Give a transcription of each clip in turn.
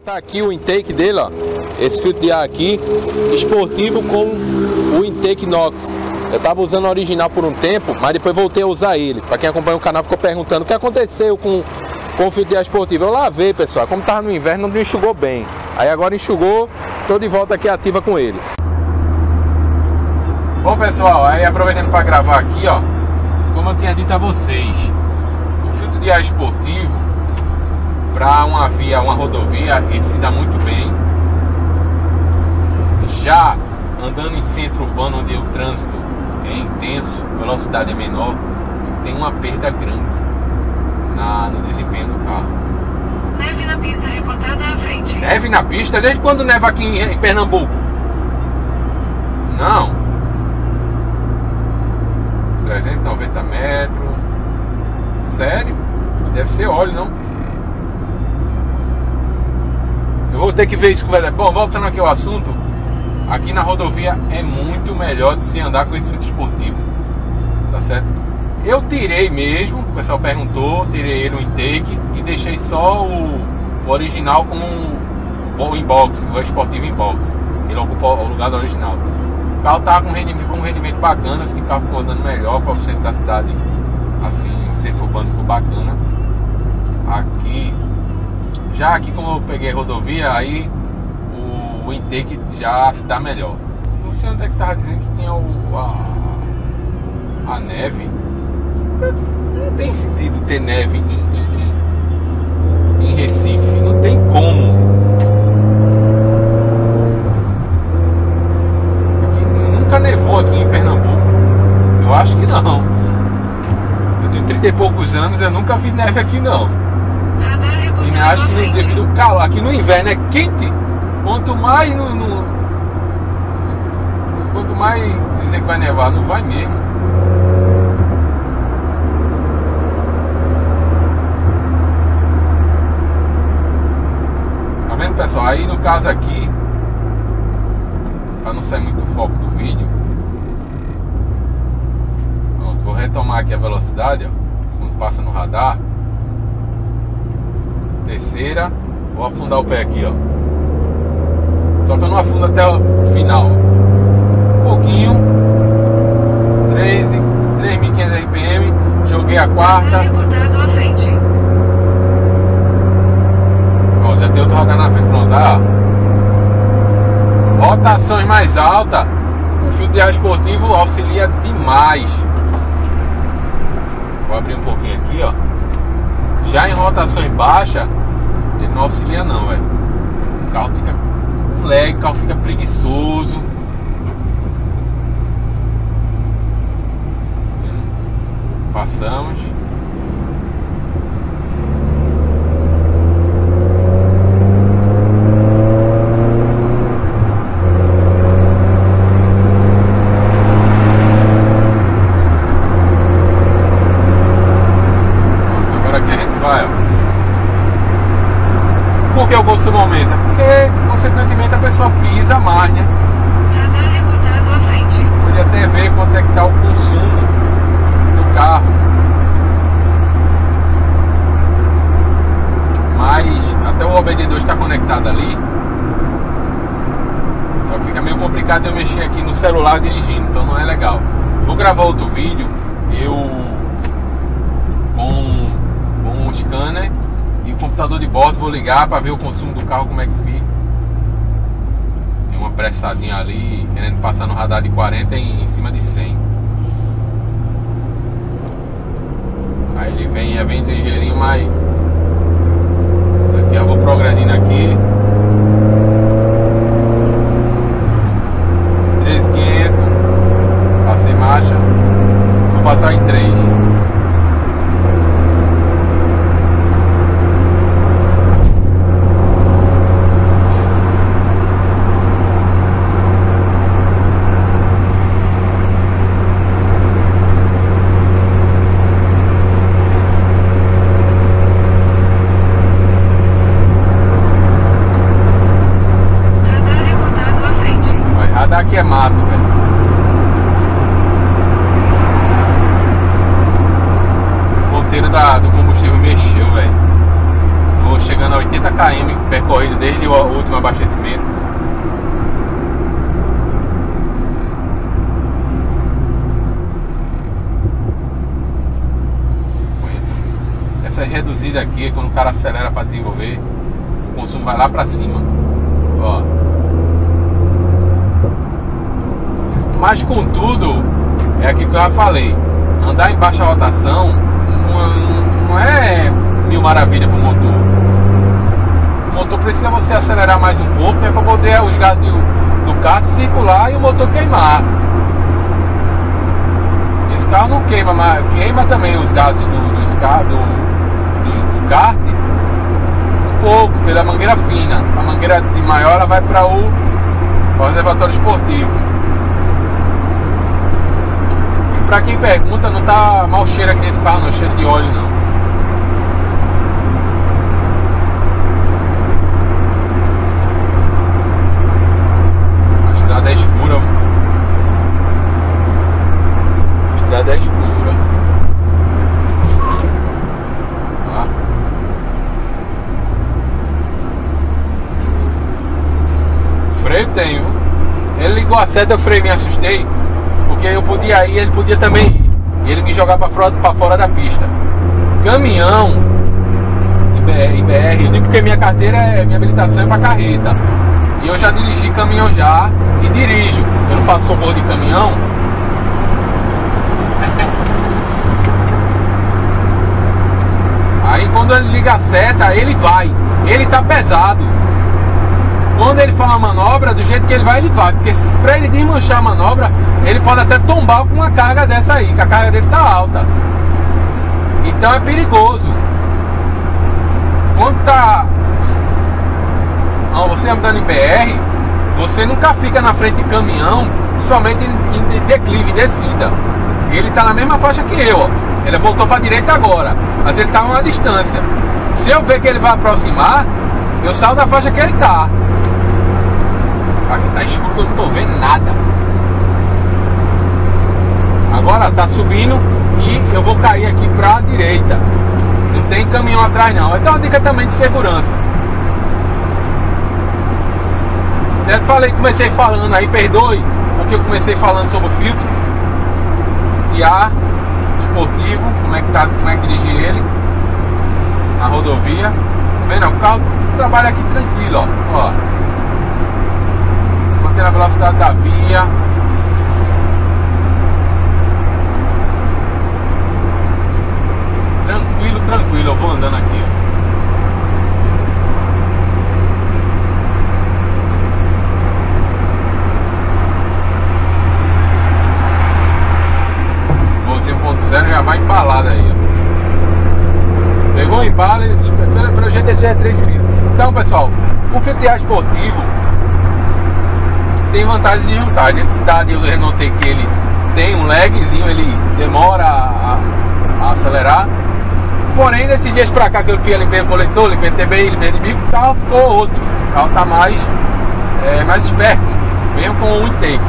tá aqui o intake dele, ó. Esse filtro de ar aqui, esportivo com o intake Nox. Eu tava usando o original por um tempo, mas depois voltei a usar ele. Para quem acompanha o canal ficou perguntando o que aconteceu com, com o filtro de ar esportivo. Eu lavei, pessoal. Como tava no inverno, não enxugou bem. Aí agora enxugou, tô de volta aqui ativa com ele. Bom, pessoal, aí aproveitando para gravar aqui, ó. Como eu tinha dito a vocês, o filtro de ar esportivo para uma via, uma rodovia, ele se dá muito bem. Já andando em centro urbano onde o trânsito é intenso, velocidade é menor, tem uma perda grande na, no desempenho do carro. Neve na pista reportada à frente. Neve na pista? Desde quando neva aqui em, em Pernambuco? Não. 390 metros. Sério? Deve ser óleo, não? Eu vou ter que ver isso com ele. Bom, voltando aqui ao assunto, aqui na rodovia é muito melhor de se andar com esse filtro esportivo. Tá certo? Eu tirei mesmo, o pessoal perguntou, tirei ele o intake e deixei só o, o original com o inbox, o esportivo inbox. Ele ocupa o lugar do original. O carro tava com um rendimento, com um rendimento bacana, esse carro ficou andando melhor para o centro da cidade, assim, o centro urbano ficou bacana. Aqui já aqui como eu peguei rodovia, aí o, o intake já se dá melhor. Não sei onde é que tava dizendo que tinha o, a, a neve. Não tem sentido ter neve em, em, em Recife, não tem como. Aqui, nunca nevou aqui em Pernambuco. Eu acho que não. Eu tenho 30 e poucos anos, eu nunca vi neve aqui não. E acho que devido ao calor, aqui no inverno é quente, quanto mais no, no, quanto mais dizer que vai nevar, não vai mesmo. Tá vendo pessoal? Aí no caso aqui, para não sair muito do foco do vídeo, pronto, vou retomar aqui a velocidade, ó, quando passa no radar terceira, vou afundar o pé aqui, ó. Só que eu não afundo até o final. Um pouquinho. 3.500 RPM. Joguei a quarta. à frente. Ó, já tem outro rodar na frente pra andar. Rotações mais altas. O filtro de ar esportivo auxilia demais. Vou abrir um pouquinho aqui, ó. Já em rotações baixa, ele não auxilia não, velho. O carro fica com lag, o carro fica preguiçoso. Passamos. Agora aqui a gente vai, ó. Por que o gosto aumenta? Porque, consequentemente, a pessoa pisa mais, né? Radar reportado à frente. Pode até ver quanto é que tá o consumo do carro. Mas até o OBD2 está conectado ali. Só que fica meio complicado eu mexer aqui no celular dirigindo, então não é legal. Vou gravar outro vídeo, eu com, com um scanner e o computador de bordo vou ligar para ver o consumo do carro como é que fica. Tem uma pressadinha ali, querendo passar no radar de 40 em, em cima de 100. Aí ele vem, é bem ligeirinho, mas aqui eu vou progredindo aqui. 3.500, passei marcha, vou passar em 3. Radar reportado à frente. Vai, radar aqui é mato, velho. O ponteiro da, do combustível mexeu, velho. Tô chegando a 80 50 km percorrido desde o último abastecimento. Essa reduzida aqui, quando o cara acelera para desenvolver, o consumo vai lá para cima. Ó. Mas contudo, é aquilo que eu já falei, andar em baixa rotação não, não é mil maravilha para precisa você acelerar mais um pouco, é para poder os gases do, do kart circular e o motor queimar. Esse carro não queima, mas queima também os gases do, do, do kart um pouco pela mangueira fina. A mangueira de maior ela vai para o, o reservatório esportivo. E para quem pergunta, não tá mal cheiro aqui dentro do carro, não, cheiro de óleo não. A estrada é escura. A é escura. freio tenho. Ele ligou a seta, eu freio me assustei. Porque eu podia ir, ele podia também ir. E ele me jogar para fora, pra fora da pista. Caminhão, IBR, IBR, eu digo porque minha carteira é minha habilitação é para carreta. E eu já dirigi caminhão já e dirijo. Eu não faço socorro de caminhão. Quando ele liga a seta, ele vai. Ele tá pesado quando ele faz uma manobra, do jeito que ele vai, ele vai. Porque para ele desmanchar a manobra, ele pode até tombar com uma carga dessa aí, que a carga dele tá alta. Então é perigoso. Quando tá você andando em BR, você nunca fica na frente de caminhão, somente em, declive, descida. Ele tá na mesma faixa que eu, ó. Ele voltou para direita agora, mas ele tá a uma distância. Se eu ver que ele vai aproximar, eu saio da faixa que ele tá. Aqui tá escuro, eu não tô vendo nada. Agora tá subindo e eu vou cair aqui pra direita. Não tem caminhão atrás não. Então uma dica também de segurança. Já falei, comecei falando aí, perdoe, porque eu comecei falando sobre o filtro de ar esportivo, como é que tá, como é que dirigir ele na rodovia. Vendo? O carro trabalha aqui tranquilo, ó. ó mantendo a velocidade da via. Tranquilo, tranquilo, eu vou andando aqui. Ó. zero já vai embalado aí. Ó. Pegou o embalo, pelo, pelo jeito esse é 3 cilindros. Então pessoal, o filtro esportivo tem vantagem de juntar. Dentro de cidade eu renotei que ele tem um lagzinho, ele demora a, a acelerar. Porém, desses dias pra cá que eu fui limpei o coletor, o TBI, limpei o bico, o carro ficou outro. O carro tá mais, é, mais esperto, mesmo com o intake.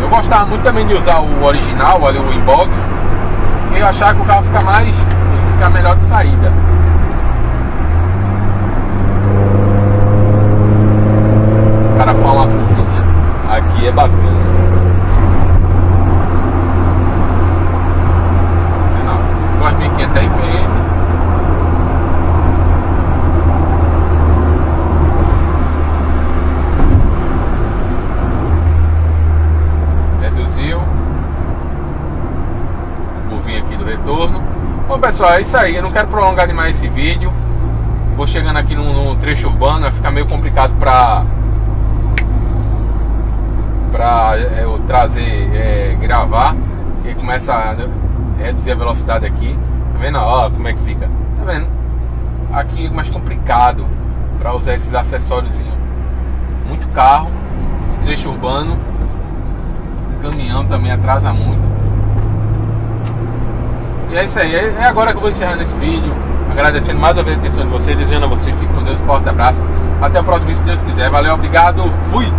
Eu gostava muito também de usar o original, o inbox, porque eu achava que o carro fica mais, fica melhor de saída. O cara fala uma curvinha. Aqui é bacana. Não, 2.500 RPM. Reduziu. Curvinha aqui do retorno. Bom pessoal, é isso aí. Eu não quero prolongar demais esse vídeo. Vou chegando aqui num, trecho urbano, vai ficar meio complicado para é, eu trazer, é, gravar, e começa a reduzir a velocidade aqui. Tá vendo? Ó, como é que fica. Tá vendo? Aqui é mais complicado para usar esses acessórios. Muito carro, trecho urbano, caminhão também atrasa muito. E é isso aí, é agora que eu vou encerrando esse vídeo. Agradecendo mais uma vez a atenção de vocês, desejando a vocês, fique com Deus, forte abraço. Até o próximo vídeo, se Deus quiser. Valeu, obrigado, fui!